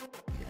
Yeah.